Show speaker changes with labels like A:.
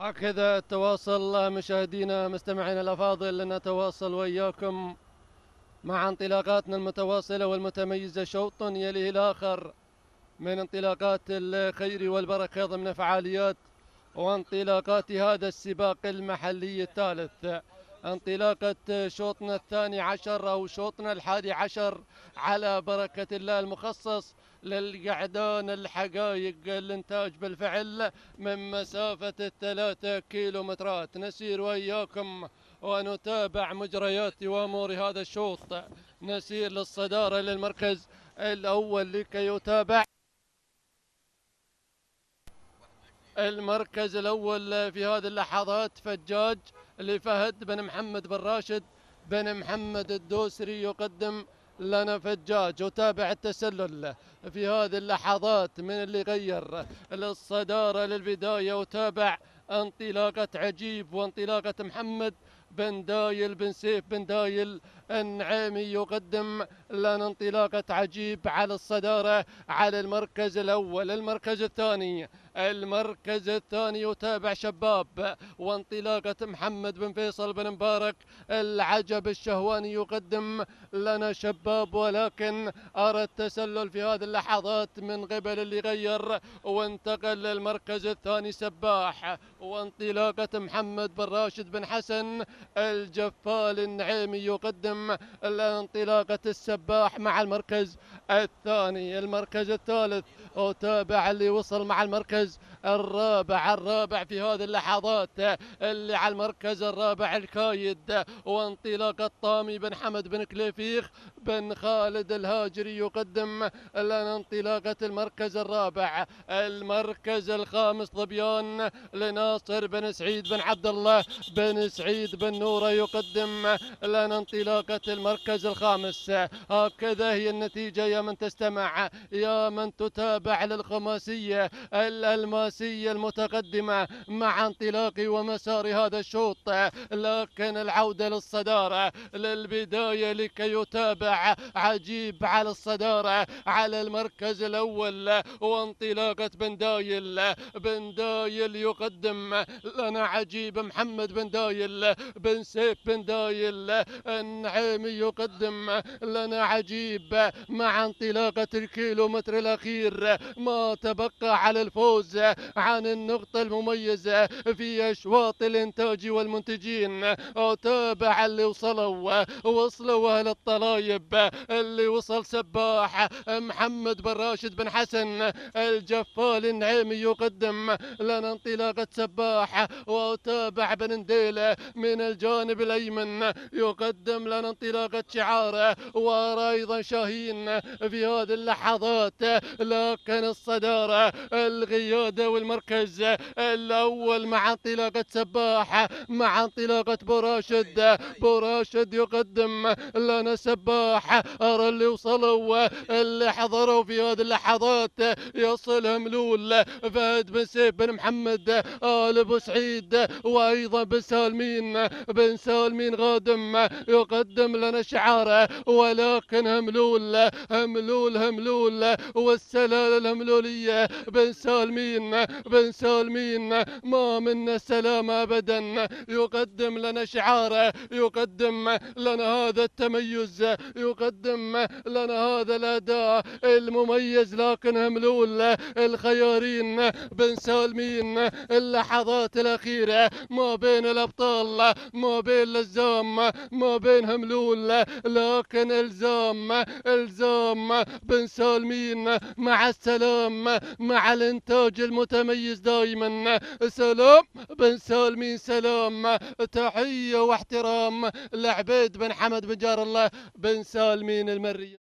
A: هكذا التواصل مشاهدينا مستمعينا الأفاضل نتواصل وإياكم مع انطلاقاتنا المتواصلة والمتميزة. شوط يليه الآخر من انطلاقات الخير والبركة ضمن فعاليات وانطلاقات هذا السباق المحلي الثالث. انطلاقة شوطنا الثاني عشر أو شوطنا الحادي عشر على بركة الله المخصص للقعدان الحقائق الانتاج بالفعل من مسافة الثلاثة كيلومترات. نسير وإياكم ونتابع مجريات وأمور هذا الشوط. نسير للصدارة للمركز الأول لكي يتابع. المركز الأول في هذه اللحظات فجاج لفهد بن محمد بن راشد. بن محمد الدوسري يقدم لنا فجاج وتابع التسلل في هذه اللحظات من اللي غير للصدارة للبداية وتابع انطلاقة عجيب وانطلاقة محمد بن دايل بن سيف بن دايل النعيمي يقدم لنا انطلاقة عجيب على الصدارة على المركز الأول المركز الثاني. المركز الثاني يتابع شباب وانطلاقة محمد بن فيصل بن مبارك العجب الشهواني يقدم لنا شباب. ولكن أرى التسلل في هذه اللحظات من قبل اللي غير وانتقل للمركز الثاني سباح. وانطلاقة محمد بن راشد بن حسن الجفال النعيمي يقدم انطلاقة السباح مع المركز الثاني المركز الثالث وتابع اللي وصل مع المركز الرابع الرابع في هذه اللحظات اللي على المركز الرابع الكايد وانطلاقة طامي بن حمد بن كليفيخ بن خالد الهاجري يقدم لنا انطلاقة المركز الرابع. المركز الخامس ظبيان لناصر بن سعيد بن عبد الله بن سعيد بن نورة يقدم لنا انطلاقة المركز الخامس. هكذا هي النتيجة يا من تستمع يا من تتابع للخماسية الألماسية المتقدمة مع انطلاق ومسار هذا الشوط. لكن العودة للصدارة للبداية لكي يتابع عجيب على الصدارة على المركز الأول. وانطلاقة بن دايل بن دايل يقدم لنا عجيب محمد بن دايل بن سيف بن دايل. النعيمي يقدم لنا عجيب مع انطلاقة الكيلومتر الأخير. ما تبقى على الفوز عن النقطة المميزة في أشواط الإنتاج والمنتجين. وتابع اللي وصلوا وصلوا أهل الطلايب. اللي وصل سباح محمد بن راشد بن حسن. الجفال النعيمي يقدم لنا انطلاقة سباح. وتابع بن نديلة من الجانب الأيمن. يقدم لنا انطلاقة شعاره وأرى أيضا شاهين في هذه اللحظات. لكن الصدارة القيادة والمركز الأول مع انطلاقة سباح مع انطلاقة براشد. براشد يقدم لنا سباح أرى اللي وصلوا اللي حضروا في هذه اللحظات. يصل ملول فهد بن سيف بن محمد آل أبو سعيد وأيضا بن سالمين. بن سالمين غادم يقدم لنا شعاره ولكن هملول هملول هملول. والسلالة الهملولية. بن سالمين بن سالمين ما منا السلام أبدا. يقدم لنا شعاره يقدم لنا هذا التميز يقدم لنا هذا الأداء المميز لكن هملول الخيارين. بن سالمين اللحظات الأخيرة ما بين الأبطال ما بين لزام ما بين هملول لكن الزام الزام. بن سالمين مع السلام مع الإنتاج المتميز دائما سلام بن سالمين سلام. تحية واحترام لعبيد بن حمد بن جار الله بن سالمين المري.